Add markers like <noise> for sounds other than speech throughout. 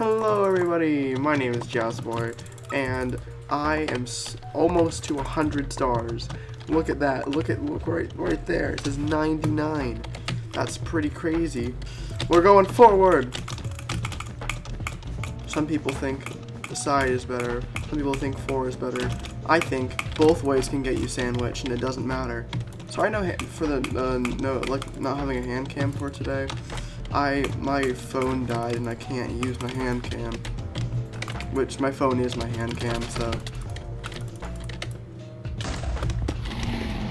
Hello everybody, my name is Jazzboii, and I am almost to 100 stars. Look at that, look at, look right, right there, it says 99. That's pretty crazy. We're going forward! Some people think the side is better, some people think 4 is better. I think both ways can get you sandwiched and it doesn't matter. So I know for the, uh, no, like, not having a hand cam for today, I my phone died and I can't use my hand cam. Which my phone is my hand cam, so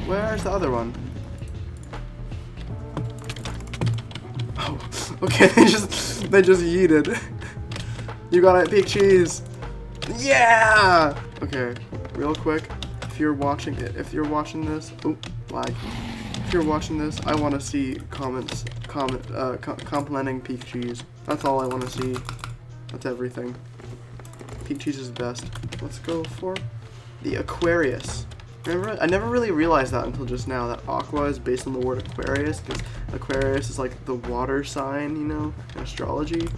Where's the other one? <laughs> Oh, okay, <laughs> they just they just yeeted. <laughs> You got it, big cheese. Yeah! Okay, real quick, if you're watching it, if you're watching this, oh, lag. If you're watching this, I want to see comments comment, uh, co complimenting Peak Cheese. That's all I want to see. That's everything. Peak Cheese is best. Let's go for the Aquarius. Remember, I never really realized that until just now, that Aqua is based on the word Aquarius, because Aquarius is like the water sign, you know, in astrology.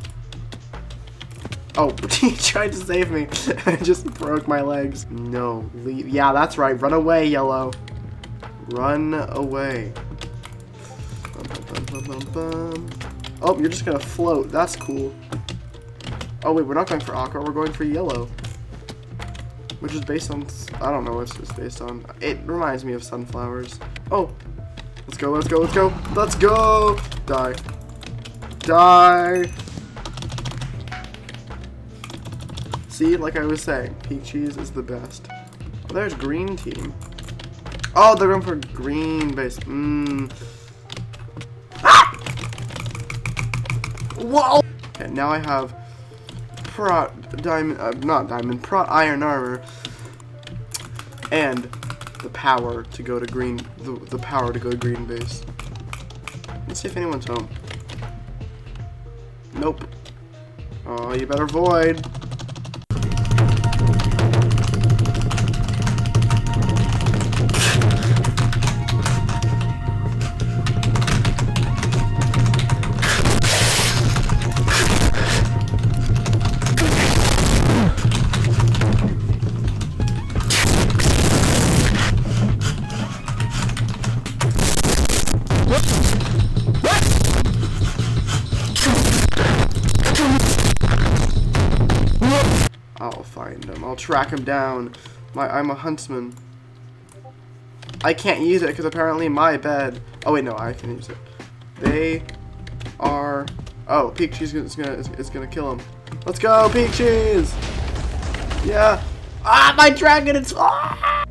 Oh, <laughs> he tried to save me. <laughs> I just broke my legs. No, leave. Yeah, that's right. Run away, Yellow. Run away. Bum, bum, oh, you're just gonna float. That's cool. Oh wait, we're not going for aqua. We're going for yellow, which is based on I don't know what it's based on. It reminds me of sunflowers. Oh, let's go. Let's go. Let's go. Let's go. Die. Die. See, like I was saying, peak cheese is the best. Oh, there's green team. Oh, they're going for green base. Mmm. Whoa! Okay, now I have prot diamond, uh, not diamond, prot iron armor, and the power to go to green, the, the power to go to green base. Let's see if anyone's home. Nope. Oh, you better void. I'll track him down. My, I'm a huntsman. I can't use it because apparently my bed. Oh wait, no, I can use it. They are. Oh, Peak Cheese is gonna is, gonna kill him. Let's go, Peak Cheese. Yeah. Ah, my dragon! It's. Ah!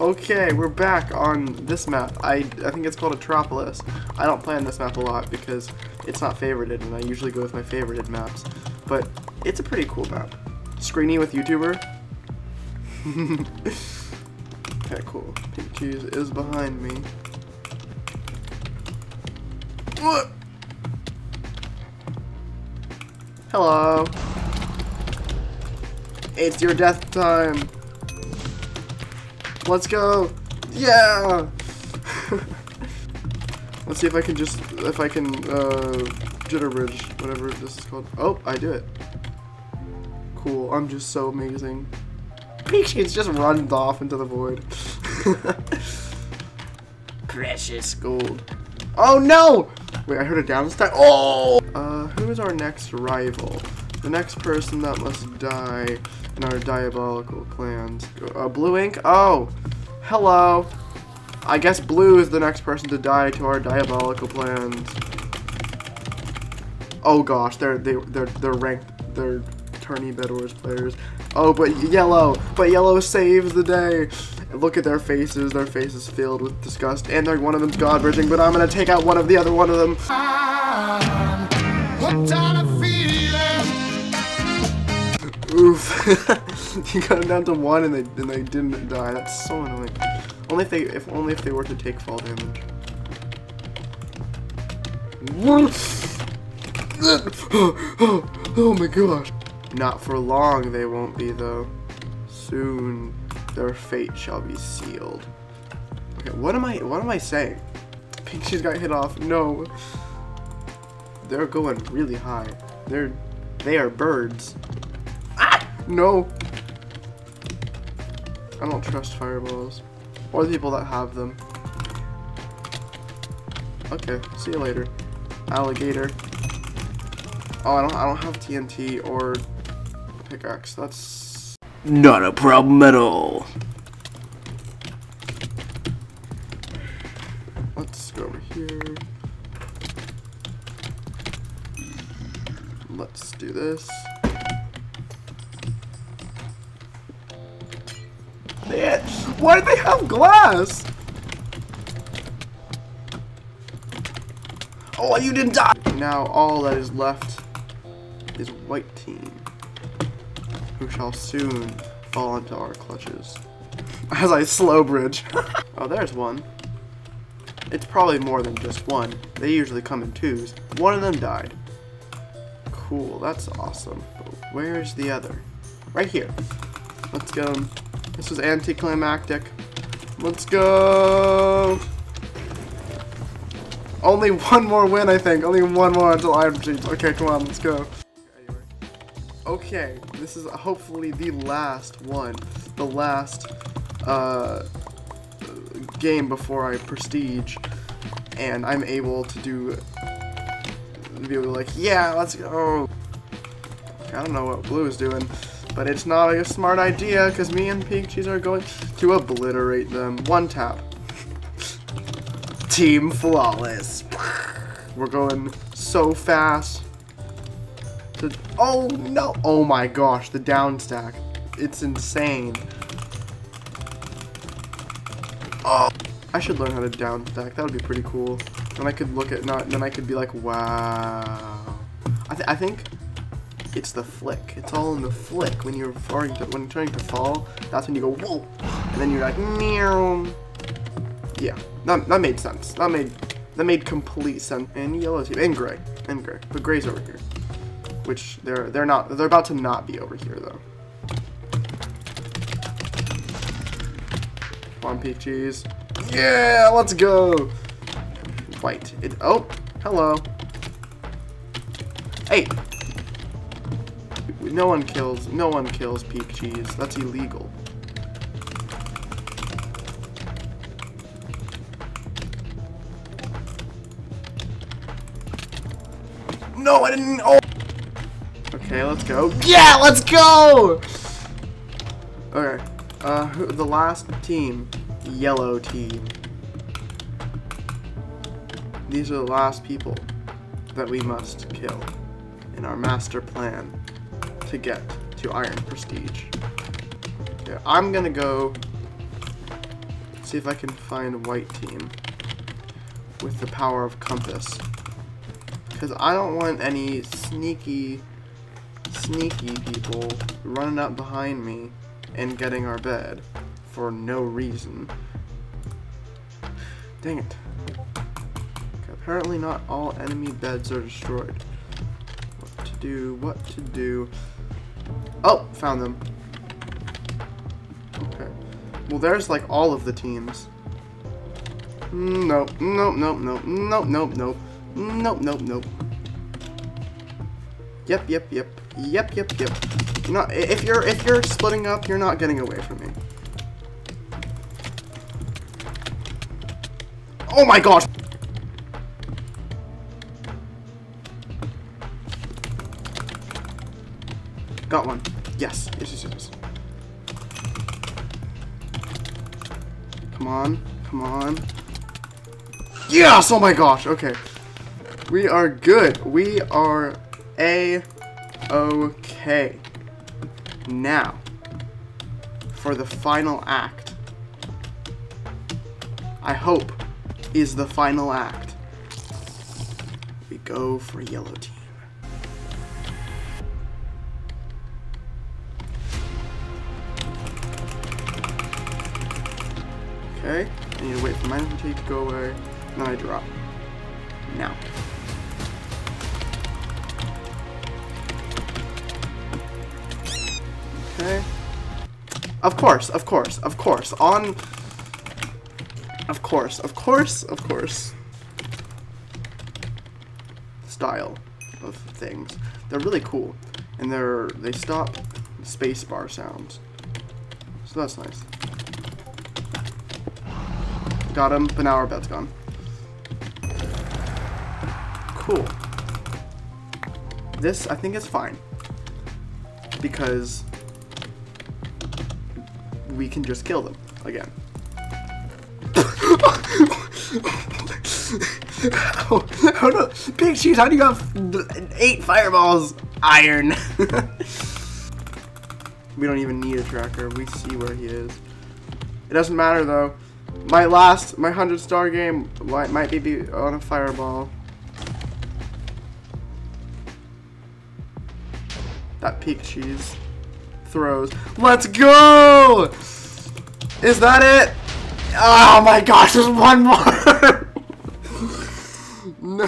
Okay, we're back on this map. I I think it's called Atropolis. I don't play on this map a lot because it's not favorited, and I usually go with my favorited maps. But it's a pretty cool map. Screeny with YouTuber. <laughs> okay, cool. Pink cheese is behind me. What? Hello. It's your death time. Let's go. Yeah. <laughs> Let's see if I can just, if I can, uh, jitter bridge, whatever this is called. Oh, I do it cool. I'm just so amazing. Peachkins just runs off into the void. <laughs> Precious gold. Oh no! Wait, I heard a downstep. Oh! Uh, who is our next rival? The next person that must die in our diabolical plans. Uh, Blue Ink? Oh! Hello! I guess Blue is the next person to die to our diabolical plans. Oh gosh, they're they they're they're ranked they're tourney Bed Wars players. Oh, but yellow, but yellow saves the day. Look at their faces. Their faces filled with disgust, and they're one of them's god bridging. But I'm gonna take out one of the other one of them. Oof! <laughs> you got them down to one, and they and they didn't die. That's so annoying. Only if they if only if they were to take fall damage. <gasps> oh my gosh. Not for long they won't be though. Soon their fate shall be sealed. Okay, what am I what am I saying? Pink Cheese got hit off. No. They're going really high. They're They are birds. Ah! No! I don't trust fireballs. Or the people that have them. Okay, see you later. Alligator. Oh, I don't, I don't have TNT or pickaxe. That's not a problem at all. Let's go over here. Let's do this. Man, why do they have glass? Oh, you didn't die! Now all that is left is white team, who shall soon fall into our clutches. <laughs> As I slow bridge. <laughs> oh, there's one. It's probably more than just one. They usually come in twos. One of them died. Cool, that's awesome. But where's the other? Right here. Let's go. This was anticlimactic. Let's go. Only one more win, I think. Only one more until Iron Sheets. Okay, come on, let's go. Okay, this is hopefully the last one. The last uh, game before I prestige. And I'm able to do... Be like, yeah, let's go. I don't know what blue is doing. But it's not a smart idea, because me and Peak Cheese are going to obliterate them. One tap. <laughs> Team Flawless. We're going so fast. To, oh no! Oh my gosh, the down stack. It's insane. Oh, I should learn how to down stack. That would be pretty cool. Then I could look at not. Then I could be like, wow. I, th I think it's the flick. It's all in the flick. When you're trying to when you're trying to fall, that's when you go whoa, and then you're like meow. Yeah, that, that made sense. That made that made complete sense. And yellow team and gray and gray, but gray's over here, which they're they're not. They're about to not be over here though. One peak cheese. Yeah, let's go. White. It. Oh, hello. Hey, no one kills, no one kills peak cheese. That's illegal. No, I didn't, oh! Okay, let's go. Yeah, let's go! Okay, uh, who, the last team, yellow team. These are the last people that we must kill in our master plan to get to Iron Prestige. Yeah, I'm gonna go see if I can find a white team with the power of compass. Because I don't want any sneaky, sneaky people running up behind me and getting our bed for no reason. Dang it. Okay, apparently not all enemy beds are destroyed. What to do, what to do. Oh, found them. Okay. Well, there's like all of the teams. Nope, nope, nope, nope, nope, nope, nope, nope, nope, nope. Yep, yep, yep, yep, yep, yep. Not, if you're if you're splitting up, you're not getting away from me. Oh my gosh! Got one. Yes. Yes, yes, yes. Come on. Come on. Yes! Oh my gosh. Okay. We are good. We are a-okay. Now, for the final act. I hope is the final act. We go for yellow team. Okay, I need to wait for my fatigue to go away, and then I drop. Now. Okay. Of course, of course, of course. On... Of course, of course, of course. Style of things. They're really cool. and they're they stop spacebar sounds. So that's nice. Got him, but now our bed's gone. Cool. This, I think, is fine. Because we can just kill them again. how, <laughs> how do, Cheese, how do you have eight fireballs? Iron. <laughs> we don't even need a tracker. We see where he is. It doesn't matter though. My last, my 100 star game might, might be on a fireball. That peak cheese throws. Let's go! Is that it? Oh my gosh, there's one more! <laughs> no.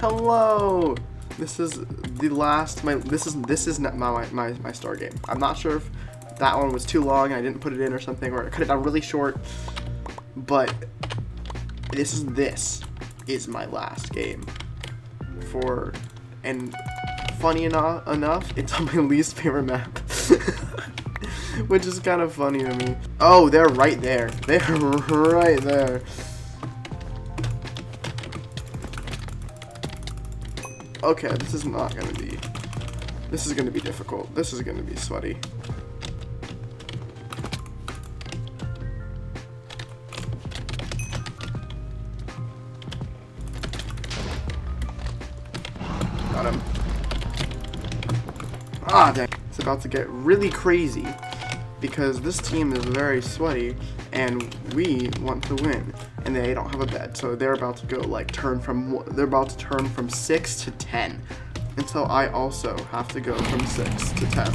Hello! This is the last, my, this is, this is not my, my, my star game. I'm not sure if that one was too long I didn't put it in or something, or I cut it down really short, but this is, this is my last game for, and funny enough, enough it's on my <laughs> least favorite map. <laughs> Which is kind of funny to me. Oh, they're right there. They're <laughs> right there. Okay, this is not gonna be... This is gonna be difficult. This is gonna be sweaty. About to get really crazy because this team is very sweaty and we want to win. And they don't have a bed so they're about to go like turn from they're about to turn from 6 to 10 and so I also have to go from 6 to 10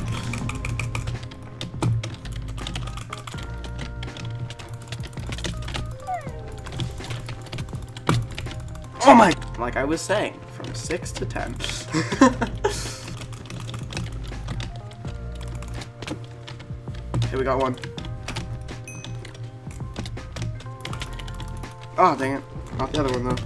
Oh my like I was saying from 6 to 10 <laughs> Okay, we got one. Oh, dang it. Not the other one, though.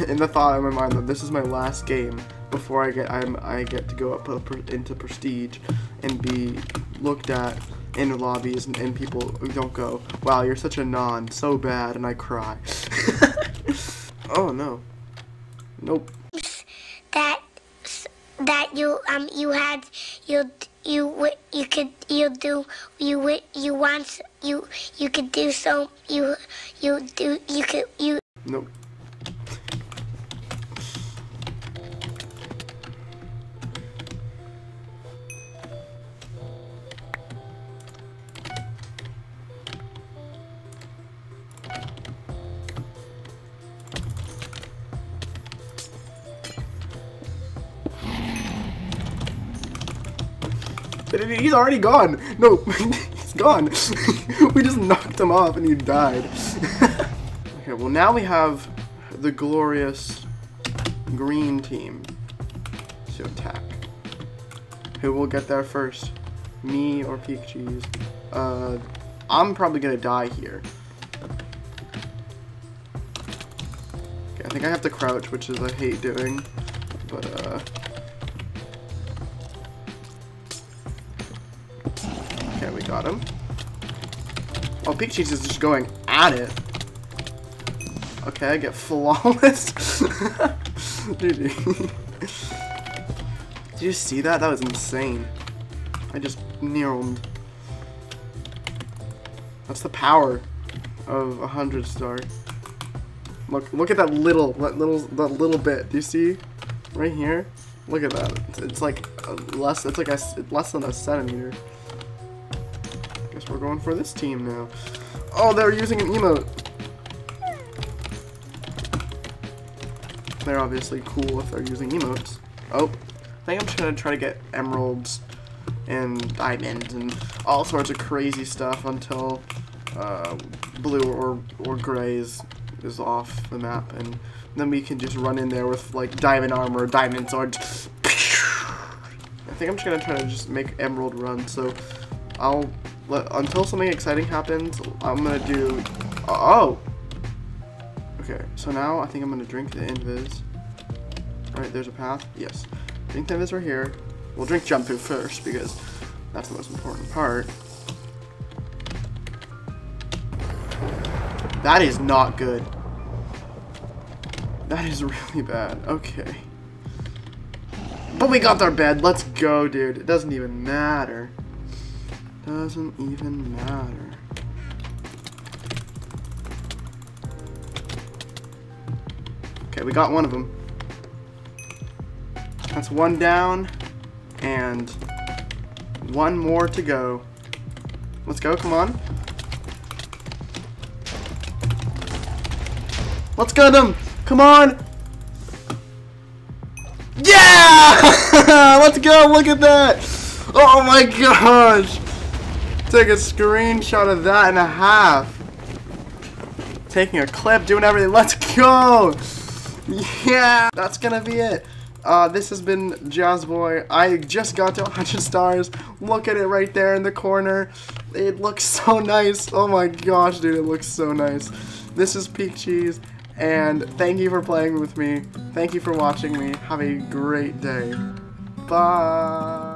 <laughs> In the thought in my mind that this is my last game before I get I'm, I get to go up into Prestige and be looked at in lobbies and, and people don't go, wow, you're such a non, so bad, and I cry. <laughs> oh, no. Nope. That, that you, um, you had, you you you could you do you you want you you could do so you you do you could you nope He's already gone. No, <laughs> he's gone. <laughs> we just knocked him off and he died. <laughs> okay, well now we have the glorious green team to attack. Who will get there first? Me or Peak Cheese? Uh, I'm probably gonna die here. Okay, I think I have to crouch, which is I hate doing, but uh. Got him. Oh, Peak Cheese is just going at it. Okay, I get <laughs> flawless. <laughs> <laughs> Did you see that? That was insane. I just kneeled. That's the power of a hundred star. Look, look at that little, that little, that little bit. Do you see? Right here. Look at that. It's, it's like less. It's like a less than a centimeter. We're going for this team now. Oh, they're using an emote. They're obviously cool if they're using emotes. Oh, I think I'm just gonna try to get emeralds and diamonds and all sorts of crazy stuff until uh, blue or, or gray is, is off the map and then we can just run in there with like diamond armor, diamond swords. I think I'm just gonna try to just make emerald run so I'll until something exciting happens, I'm gonna do, oh! Okay, so now I think I'm gonna drink the invis. Alright, there's a path, yes. Drink the invis we're here. We'll drink jump food first because that's the most important part. That is not good. That is <laughs> really bad. Okay. But we got our bed. Let's go, dude. It doesn't even matter. Doesn't even matter. Okay, we got one of them. That's one down, and one more to go. Let's go, come on. Let's get him! Come on! Yeah! <laughs> Let's go, look at that! Oh my gosh! Take a screenshot of that and a half. Taking a clip, doing everything. Let's go! Yeah! That's gonna be it. Uh, this has been Jazzboii. I just got to 100 stars. Look at it right there in the corner. It looks <laughs> so nice. Oh my gosh, dude, it looks so nice. This is Peak Cheese, and thank you for playing with me. Thank you for watching me. Have a great day. Bye.